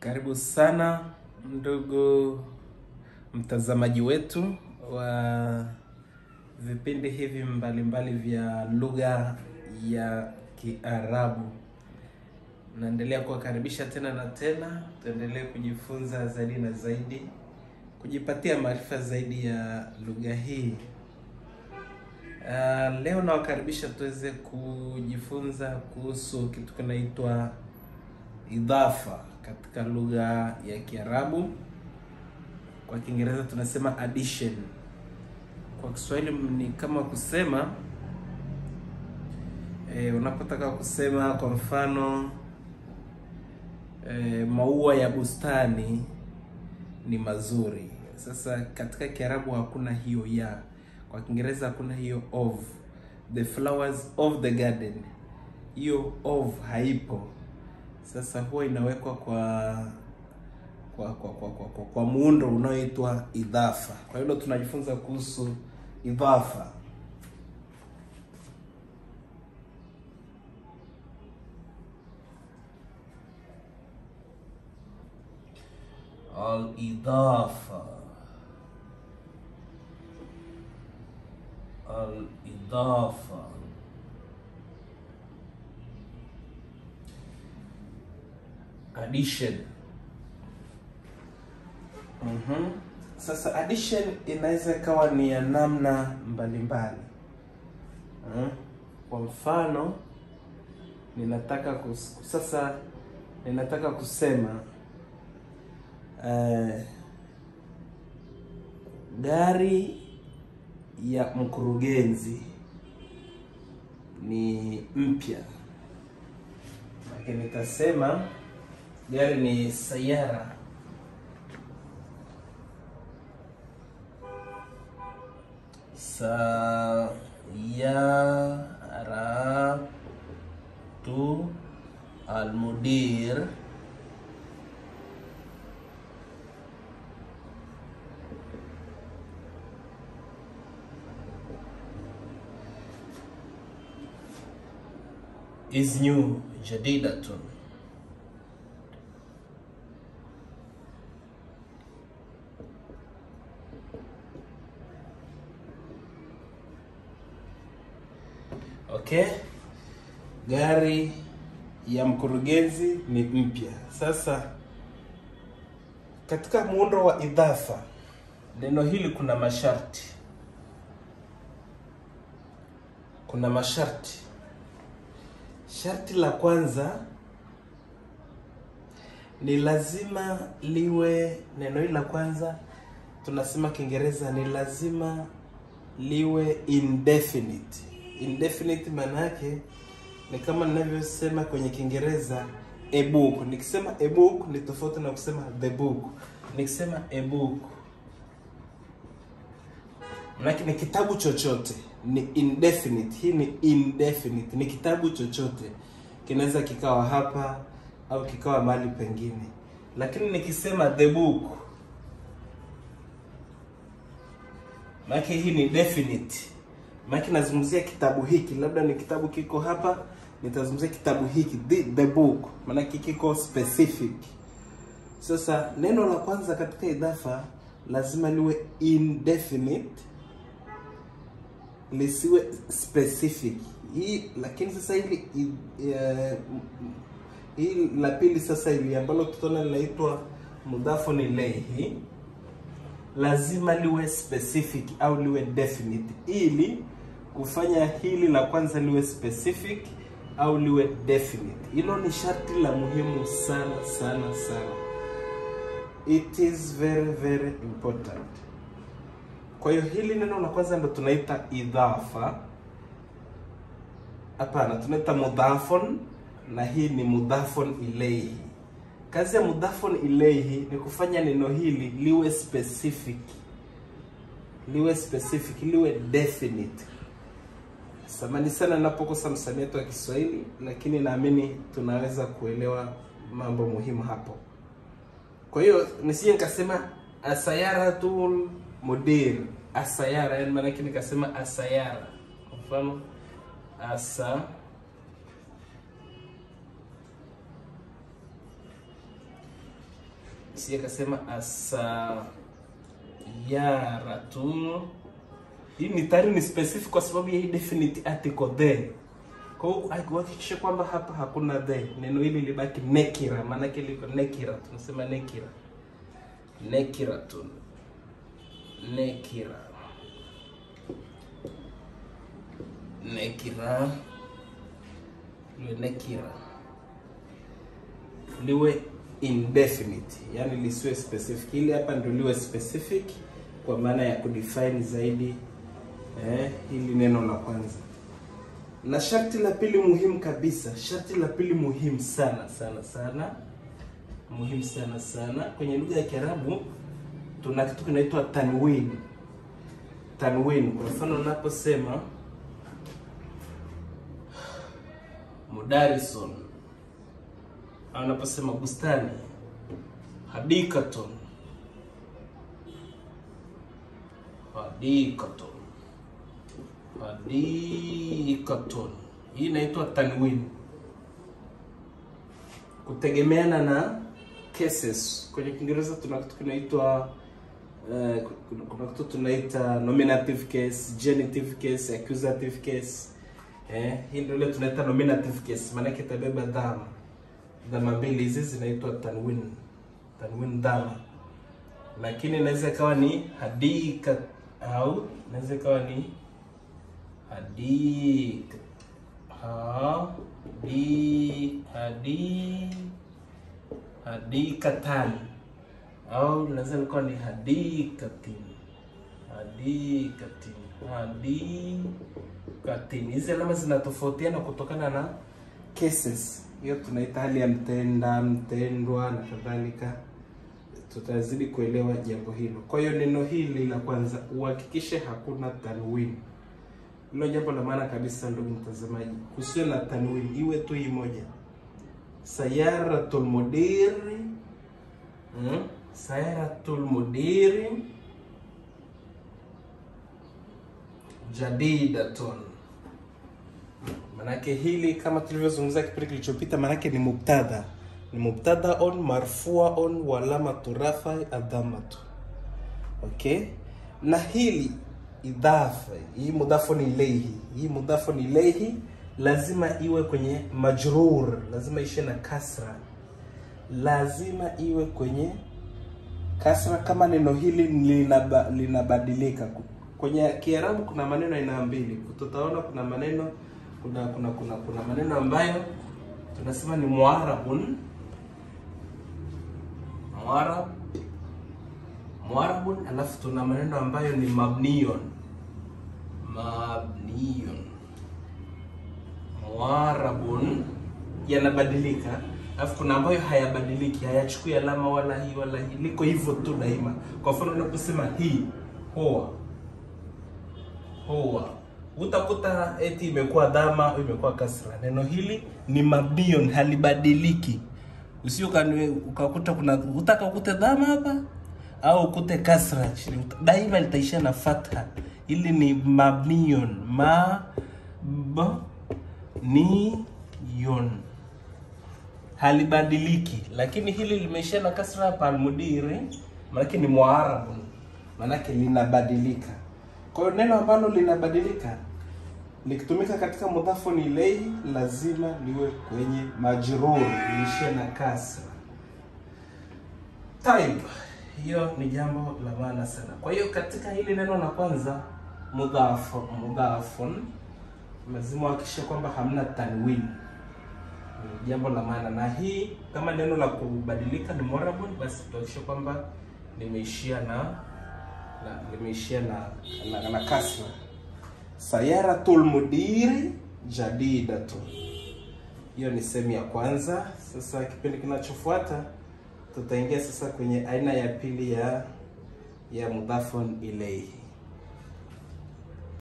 Karibu sana ndugu mtazamaji wetu wa vipindi hivi mbalimbali mbali vya lugha ya Kiarabu. Naendelea kuwakaribisha tena na tena, tuendelee kujifunza zaidi na zaidi, kujipatia maarifa zaidi ya lugha hii. Uh, leo nawakaribisha tuweze kujifunza kuhusu kitu kinaitwa idhafa katika lugha ya Kiarabu. Kwa Kiingereza tunasema addition. Kwa Kiswahili ni kama kusema e, unapotaka kusema kwa mfano e, maua ya bustani ni mazuri. Sasa katika Kiarabu hakuna hiyo ya. Kwa Kiingereza hakuna hiyo of. The flowers of the garden, hiyo of haipo. Sasa huwa inawekwa kwa kwa kwa kwa, kwa, kwa, kwa muundo unaoitwa idhafa. Kwa hilo tunajifunza kuhusu idhafa. Al-idhafa. Al-idhafa. Addition. Mm -hmm. Sasa addition inaweza ikawa ni ya namna mbalimbali. Mhm. Kwa mfano ninataka kus, sasa ninataka kusema eh, gari ya mkurugenzi ni mpya. Lakini nitasema gari ni sayara sayaratu almudir. Is new jadidatun Okay, gari ya mkurugenzi ni mpya. Sasa katika muundo wa idhafa, neno hili kuna masharti, kuna masharti. Sharti la kwanza ni lazima liwe, neno hili la kwanza tunasema Kiingereza ni lazima liwe indefinite. Indefinite maana yake ni kama ninavyosema kwenye Kiingereza a book. Nikisema a book ni tofauti na kusema the book. Nikisema a book ni kitabu chochote, ni indefinite. Hii ni indefinite, ni kitabu chochote, kinaweza kikawa hapa au kikawa mahali pengine. Lakini nikisema the book maana hii ni definite maana nazungumzia kitabu hiki, labda ni kitabu kiko hapa, nitazungumzia kitabu hiki the, the book, maana kiko specific. Sasa neno la kwanza katika idhafa lazima liwe indefinite, lisiwe specific. Hii lakini sasa hili uh, hii la pili sasa hili ambalo tutaona linaitwa ni lehi lazima liwe specific au liwe definite ili kufanya hili la kwanza liwe specific au liwe definite. Hilo ni sharti la muhimu sana sana sana, it is very very important. Kwa hiyo hili neno la kwanza ndo tunaita idhafa. Hapana, tunaita mudhafun, na hii ni mudhafun ilayhi. Kazi ya mudhafun ilayhi ni kufanya neno hili liwe specific, liwe specific, liwe definite. Samani sana napokosa msamiati wa Kiswahili, lakini naamini tunaweza kuelewa mambo muhimu hapo. Kwa hiyo nisije nikasema asayaratul mudir, asayara, yani maana yake nikasema asayara. Kwa mfano asa nisije kasema asayaratun. Hii ni tayari ni specific kwa sababu ya hii definite article there. Kwa hiyo hakikisha kwamba hapa hakuna there, neno hili libaki nekira, maana yake liko nekira, tunasema nekira, nekiratun, nekira, nekira, liwe nekira, liwe indefinite, yani lisiwe specific. Hili hapa ndio liwe specific kwa maana ya kudefine zaidi eh, hili neno la kwanza. Na sharti la pili muhimu kabisa, sharti la pili muhimu sana sana sana, muhimu sana sana. Kwenye lugha ya Kiarabu tuna kitu kinaitwa tanwin. Tanwin, kwa mfano unaposema mudarison. Au unaposema bustani, hadikaton, hadikaton hadikaton. Hii inaitwa tanwin kutegemeana na cases. Kwenye Kiingereza tuna kitu kinaitwa uh, kuna kitu tunaita nominative case, genitive case, accusative case. Eh, hii ndio ile tunaita nominative case, maana yake itabeba dhama. Dhama mbili hizi zinaitwa tanwin, tanwin dhama, lakini inaweza ikawa ni hadika au inaweza ikawa ni hadik hadi Adi. hadikatan au naweza likuwa ni hadikatin hadikatin hadikatin. Hizi alama zinatofautiana kutokana na cases. Hiyo tunaita hali ya mtenda, mtendwa na kadhalika. Tutazidi kuelewa jambo hilo. Kwa hiyo neno hili la kwanza uhakikishe hakuna tanwini. Hilo jambo la maana kabisa, ndugu mtazamaji, kusiwe na tanwin, iwe tu hii moja. Sayaratul mudiri hmm? Sayaratul mudiri jadidatun. Manake hili kama tulivyozungumza kipindi kilichopita, manake ni mubtada, ni mubtada on marfua on walama turafa adhamatu. Okay, na hili idhafa hii ni ilayhi, hii mudhafun ilayhi. Lazima iwe kwenye majrur, lazima ishe na kasra, lazima iwe kwenye kasra. Kama neno hili linaba, linabadilika. Kwenye Kiarabu, kuna maneno aina mbili, tutaona kuna maneno kuna kuna kuna kuna maneno ambayo tunasema ni muarabun, muarab muarabun, alafu tuna maneno ambayo ni mabniyon mabniyon muarabun, yanabadilika, alafu kuna ambayo hayabadiliki, hayachukui alama wala hii wala hii, liko hivyo tu daima. Kwa mfano unaposema hii hoa. Hoa, utakuta eti imekuwa dhama au imekuwa kasra. Neno hili ni mabniyon, halibadiliki. Usio ukakuta kuna utaka ukute dhama hapa au kute kasra daima litaishia na fatha. Ili ni mamion ma b ni yon, halibadiliki. Lakini hili limeishia na kasra hapa, almudiri, maanake ni muarabun, maanake linabadilika. Kwa hiyo neno ambalo linabadilika likitumika katika modhafuni lei lazima liwe kwenye majrur, liishie na kasra. Taib, hiyo ni jambo la maana sana. Kwa hiyo katika hili neno la kwanza mudhafun, mudhafun lazima uhakikishe kwamba hamna tanwin, ni jambo la maana. Na hii kama neno la kubadilika ni morabun, basi tuhakikishe kwamba limeishia na, na limeishia na, na, na na kasra. Sayaratul jadidatu, hiyo ni sehemu ya kwanza. Sasa kipindi kinachofuata tutaingia sasa kwenye aina ya pili ya ya mudhafun ilayhi.